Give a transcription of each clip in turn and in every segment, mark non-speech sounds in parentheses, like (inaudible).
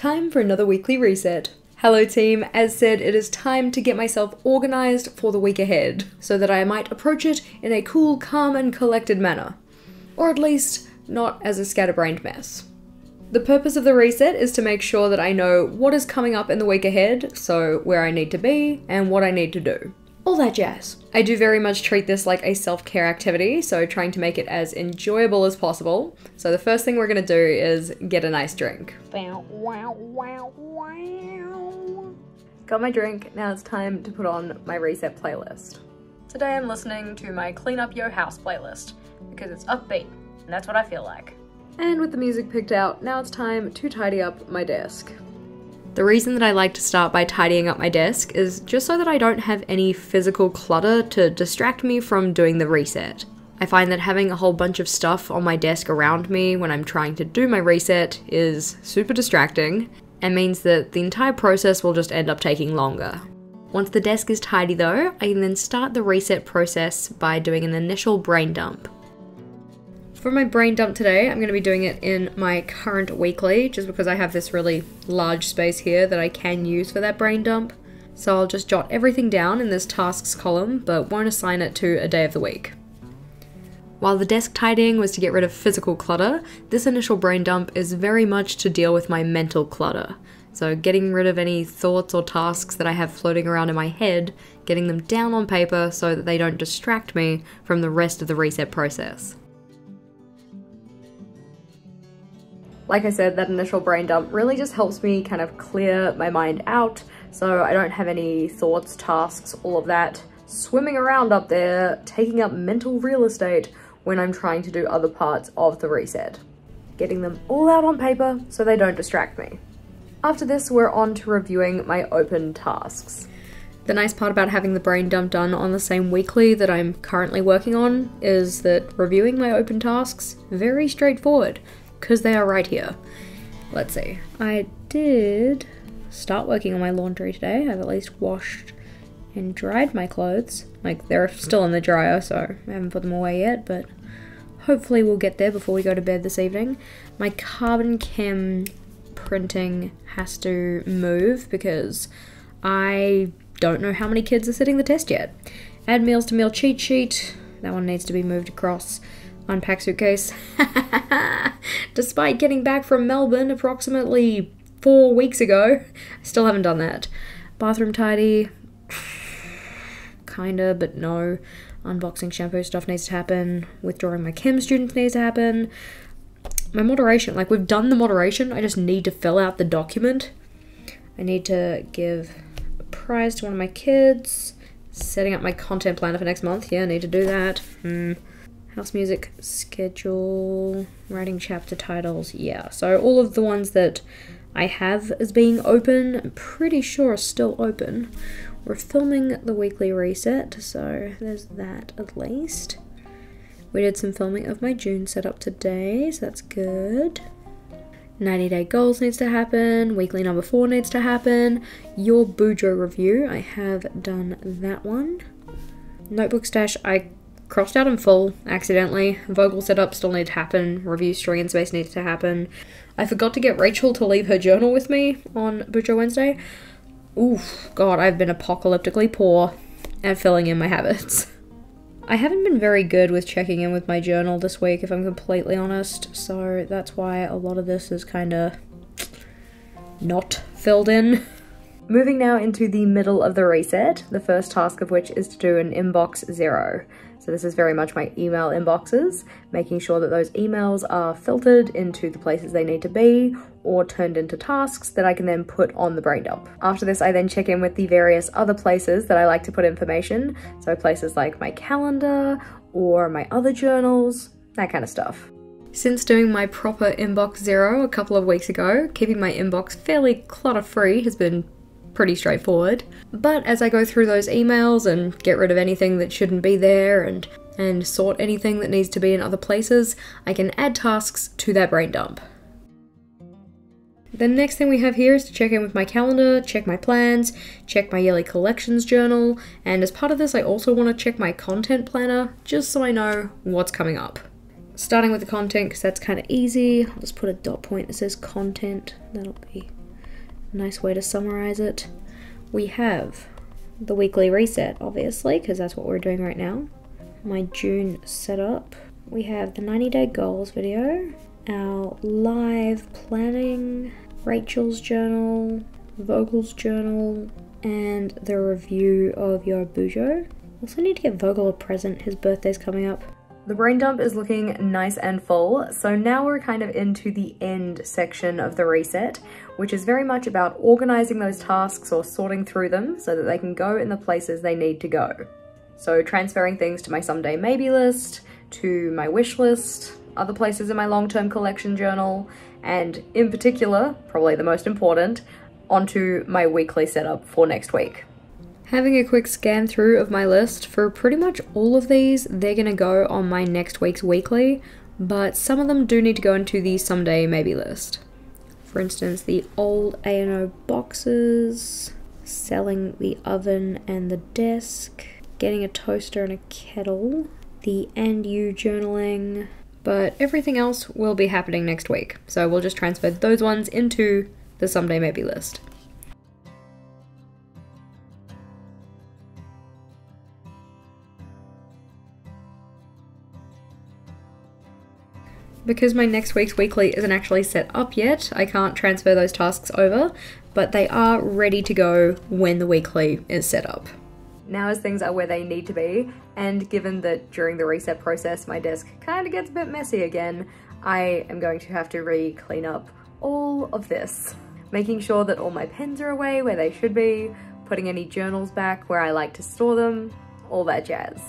Time for another weekly reset. Hello, team. As said, it is time to get myself organized for the week ahead so that I might approach it in a cool, calm, and collected manner. Or at least, not as a scatterbrained mess. The purpose of the reset is to make sure that I know what is coming up in the week ahead, so where I need to be and what I need to do. All that jazz. I do very much treat this like a self care activity, so trying to make it as enjoyable as possible. So, the first thing we're gonna do is get a nice drink. Got my drink, now it's time to put on my reset playlist. Today I'm listening to my Clean Up Your House playlist because it's upbeat, and that's what I feel like. And with the music picked out, now it's time to tidy up my desk. The reason that I like to start by tidying up my desk is just so that I don't have any physical clutter to distract me from doing the reset. I find that having a whole bunch of stuff on my desk around me when I'm trying to do my reset is super distracting and means that the entire process will just end up taking longer. Once the desk is tidy though, I can then start the reset process by doing an initial brain dump. For my brain dump today, I'm going to be doing it in my current weekly, just because I have this really large space here that I can use for that brain dump. So I'll just jot everything down in this tasks column, but won't assign it to a day of the week. While the desk tidying was to get rid of physical clutter, this initial brain dump is very much to deal with my mental clutter. So, getting rid of any thoughts or tasks that I have floating around in my head, getting them down on paper so that they don't distract me from the rest of the reset process. Like I said, that initial brain dump really just helps me kind of clear my mind out so I don't have any thoughts, tasks, all of that swimming around up there, taking up mental real estate when I'm trying to do other parts of the reset. Getting them all out on paper so they don't distract me. After this, we're on to reviewing my open tasks. The nice part about having the brain dump done on the same weekly that I'm currently working on is that reviewing my open tasks, very straightforward because they are right here. Let's see. I did start working on my laundry today. I've at least washed and dried my clothes. Like, they're still in the dryer, so I haven't put them away yet, but hopefully we'll get there before we go to bed this evening. My carbon chem printing has to move because I don't know how many kids are sitting the test yet. Add meals to meal cheat sheet. That one needs to be moved across. Unpack suitcase. (laughs) Despite getting back from Melbourne approximately four weeks ago, I still haven't done that. Bathroom tidy. (sighs) Kinda, but no. Unboxing shampoo stuff needs to happen. Withdrawing my chem students needs to happen. My moderation, like we've done the moderation, I just need to fill out the document. I need to give a prize to one of my kids. Setting up my content planner for next month. Yeah, I need to do that. Hmm house music schedule, writing chapter titles, yeah. So all of the ones that I have as being open, I'm pretty sure are still open. We're filming the weekly reset, so there's that at least. We did some filming of my June setup today, so that's good. 90 day goals needs to happen, weekly number four needs to happen, your Bujo review, I have done that one. Notebook stash, I crossed out in full accidentally. Vogel setup still needs to happen. Review string and space needs to happen. I forgot to get Rachel to leave her journal with me on Butcher Wednesday. Oof, God, I've been apocalyptically poor at filling in my habits. I haven't been very good with checking in with my journal this week, if I'm completely honest, so that's why a lot of this is kind of not filled in. Moving now into the middle of the reset, the first task of which is to do an inbox zero. This is very much my email inboxes, making sure that those emails are filtered into the places they need to be or turned into tasks that I can then put on the brain dump. After this, I then check in with the various other places that I like to put information. So places like my calendar or my other journals, that kind of stuff. Since doing my proper inbox zero a couple of weeks ago, keeping my inbox fairly clutter free has been pretty straightforward. But as I go through those emails and get rid of anything that shouldn't be there and and sort anything that needs to be in other places, I can add tasks to that brain dump. The next thing we have here is to check in with my calendar, check my plans, check my yearly collections journal, and as part of this I also want to check my content planner just so I know what's coming up. Starting with the content because that's kind of easy, I'll just put a dot point that says content, that'll be Nice way to summarize it. We have the weekly reset, obviously, because that's what we're doing right now. My June setup. We have the 90 day goals video, our live planning, Rachel's journal, Vogel's journal, and the review of your Bujo. Also need to get Vogel a present, his birthday's coming up. The brain dump is looking nice and full, so now we're kind of into the end section of the reset, which is very much about organizing those tasks or sorting through them so that they can go in the places they need to go. So transferring things to my someday maybe list, to my wish list, other places in my long-term collection journal, and in particular, probably the most important, onto my weekly setup for next week. Having a quick scan through of my list, for pretty much all of these, they're gonna go on my next week's weekly, but some of them do need to go into the someday maybe list. For instance, the old A&O boxes, selling the oven and the desk, getting a toaster and a kettle, the and you journaling, but everything else will be happening next week. So we'll just transfer those ones into the someday maybe list. Because my next week's weekly isn't actually set up yet, I can't transfer those tasks over, but they are ready to go when the weekly is set up. Now as things are where they need to be, and given that during the reset process my desk kind of gets a bit messy again, I am going to have to re-clean up all of this. Making sure that all my pens are away where they should be, putting any journals back where I like to store them, all that jazz.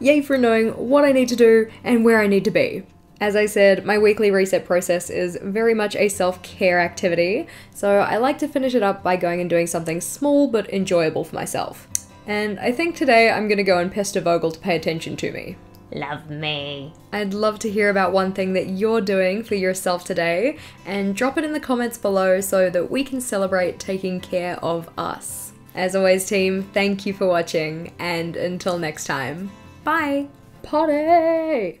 Yay for knowing what I need to do and where I need to be. As I said, my weekly reset process is very much a self care activity, so I like to finish it up by going and doing something small but enjoyable for myself. And I think today I'm gonna go and pester Vogel to pay attention to me. Love me. I'd love to hear about one thing that you're doing for yourself today, and drop it in the comments below so that we can celebrate taking care of us. As always, team, thank you for watching, and until next time, bye! Party!